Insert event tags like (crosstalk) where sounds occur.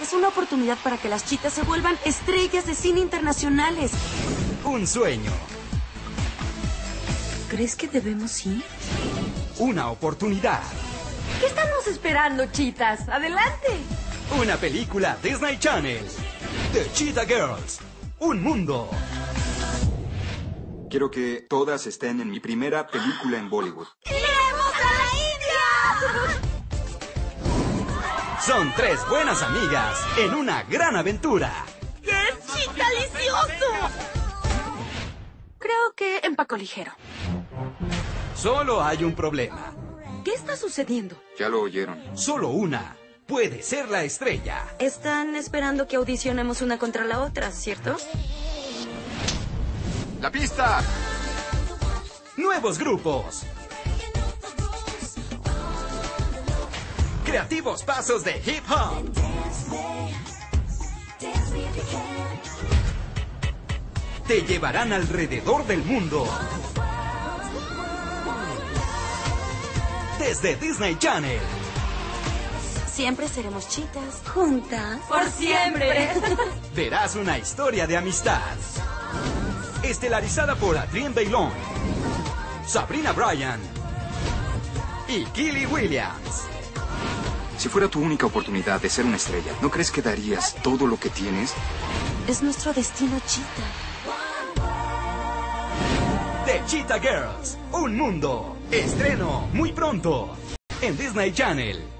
Es una oportunidad para que las chitas se vuelvan estrellas de cine internacionales. Un sueño. ¿Crees que debemos ir? Una oportunidad. ¿Qué estamos esperando, chitas? ¡Adelante! Una película Disney Channel. The Cheetah Girls. Un mundo. Quiero que todas estén en mi primera película en Bollywood. Son tres buenas amigas en una gran aventura. ¡Es delicioso! Creo que empaco ligero. Solo hay un problema. ¿Qué está sucediendo? Ya lo oyeron. Solo una puede ser la estrella. Están esperando que audicionemos una contra la otra, ¿cierto? ¡La pista! Nuevos grupos. Creativos pasos de hip hop. Te llevarán alrededor del mundo. Desde Disney Channel. Siempre seremos chitas. Juntas. ¡Por siempre! (laughs) Verás una historia de amistad. Estelarizada por Adrien Bailón, Sabrina Bryan y Killy Williams. Si fuera tu única oportunidad de ser una estrella, ¿no crees que darías todo lo que tienes? Es nuestro destino, chita. The Cheetah Girls, un mundo. Estreno muy pronto en Disney Channel.